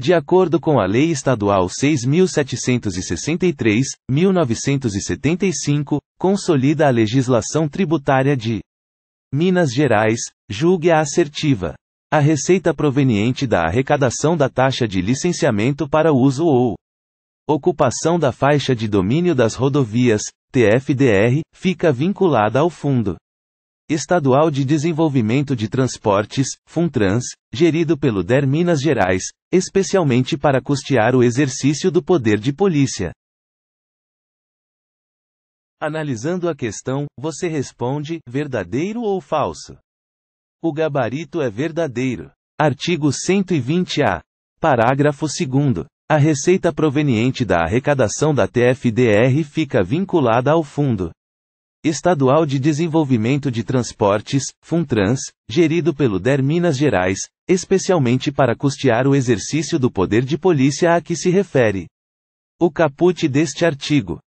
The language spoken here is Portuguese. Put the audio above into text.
De acordo com a Lei Estadual 6.763, 1975, consolida a legislação tributária de Minas Gerais, julgue a assertiva. A receita proveniente da arrecadação da taxa de licenciamento para uso ou ocupação da faixa de domínio das rodovias, TFDR, fica vinculada ao Fundo Estadual de Desenvolvimento de Transportes, FUNTRANS, gerido pelo DER Minas Gerais, especialmente para custear o exercício do poder de polícia. Analisando a questão, você responde: verdadeiro ou falso? O gabarito é verdadeiro. Artigo 120-A. Parágrafo 2. A receita proveniente da arrecadação da TFDR fica vinculada ao Fundo Estadual de Desenvolvimento de Transportes, FUNTRANS, gerido pelo DER Minas Gerais, especialmente para custear o exercício do poder de polícia a que se refere. O caput deste artigo